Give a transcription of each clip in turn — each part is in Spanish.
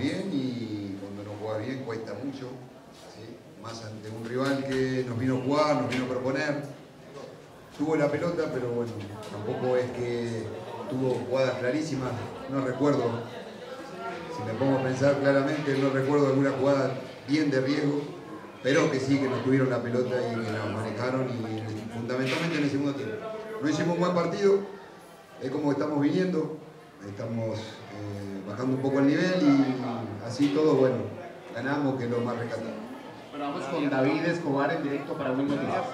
bien y cuando no juega bien cuesta mucho, más ante un rival que nos vino a jugar, nos vino a proponer. Tuvo la pelota, pero bueno, tampoco es que tuvo jugadas clarísimas, no recuerdo, si me pongo a pensar claramente, no recuerdo alguna jugada bien de riesgo, pero que sí, que nos tuvieron la pelota y que la manejaron y fundamentalmente en el segundo tiempo. No hicimos un buen partido, es como estamos viniendo, estamos eh, bajando un poco el nivel y así todo, bueno, ganamos, que es lo más rescatable. Bueno, vamos con David Escobar en directo para Win Noticias.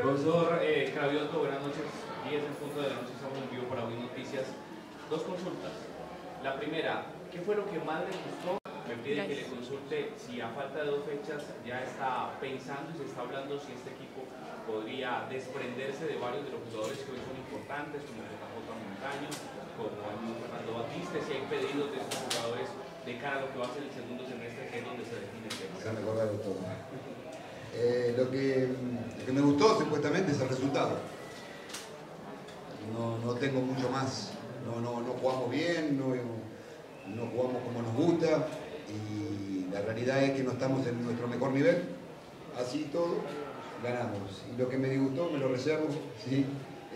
Profesor eh, Cravioto, buenas noches. 10 en punto de la noche, estamos en vivo para Win Noticias. Dos consultas. La primera, ¿qué fue lo que más le gustó? Me pide que le consulte si a falta de dos fechas ya está pensando y se está hablando si este equipo podría desprenderse de varios de los jugadores que hoy son importantes, como JJ Montaño, como el mismo Fernando Batista, si hay pedidos de estos jugadores de cara a lo que va a ser el segundo semestre, que es donde se define el tema. Se todo. Eh, lo, que, lo que me gustó supuestamente es el resultado. No, no tengo mucho más. No, no, no jugamos bien, no, no jugamos como nos gusta y la realidad es que no estamos en nuestro mejor nivel. Así todo, ganamos. Y lo que me disgustó me lo reservo, ¿sí?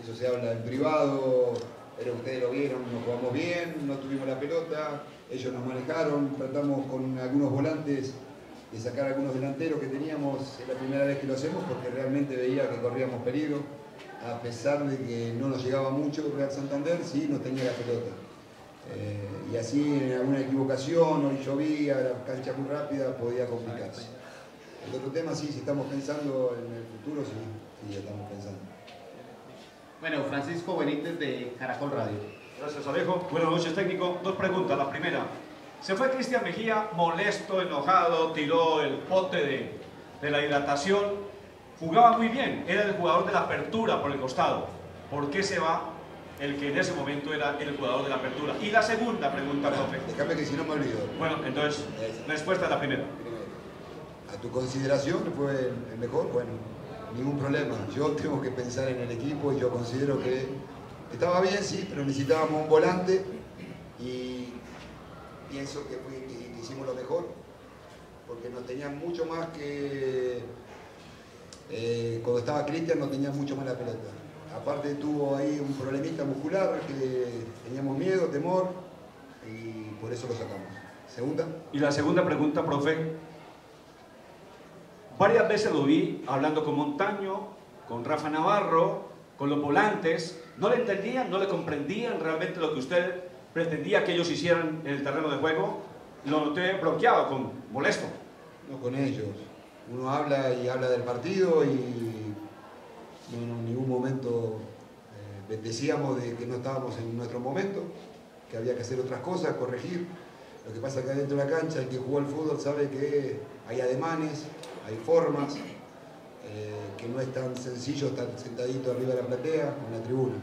eso se habla en privado, pero ustedes lo vieron, nos jugamos bien, no tuvimos la pelota, ellos nos manejaron, tratamos con algunos volantes de sacar algunos delanteros que teníamos, es la primera vez que lo hacemos porque realmente veía que corríamos peligro, a pesar de que no nos llegaba mucho Real Santander, sí nos tenía la pelota. Eh, y así en alguna equivocación, hoy llovía, la cancha muy rápida, podía complicarse. El otro tema sí, si estamos pensando en el futuro, sí, sí estamos pensando. Bueno, Francisco Benítez de Caracol Radio. Gracias Alejo. Buenas noches técnico. Dos preguntas. La primera, se fue Cristian Mejía molesto, enojado, tiró el pote de, de la hidratación, jugaba muy bien, era el jugador de la apertura por el costado. ¿Por qué se va el que en ese momento era el jugador de la apertura? Y la segunda pregunta, profe. Déjame que si no me olvido. Bueno, entonces, respuesta a la primera. A tu consideración, fue el mejor, bueno, ningún problema. Yo tengo que pensar en el equipo y yo considero que estaba bien, sí, pero necesitábamos un volante y pienso que, fue, que hicimos lo mejor, porque no tenían mucho más que... Eh, cuando estaba Cristian no tenía mucho más la pelota. Aparte tuvo ahí un problemita muscular que teníamos miedo, temor y por eso lo sacamos. Segunda. Y la segunda pregunta, profe. Varias veces lo vi hablando con Montaño, con Rafa Navarro, con los volantes. No le entendían, no le comprendían realmente lo que usted pretendía que ellos hicieran en el terreno de juego. Lo noté bloqueado, con, molesto. No con ellos. Uno habla y habla del partido y no, en ningún momento eh, decíamos de que no estábamos en nuestro momento, que había que hacer otras cosas, corregir. Lo que pasa es que adentro de la cancha, el que jugó al fútbol sabe que hay ademanes, hay formas, eh, que no es tan sencillo estar sentadito arriba de la platea, en la tribuna.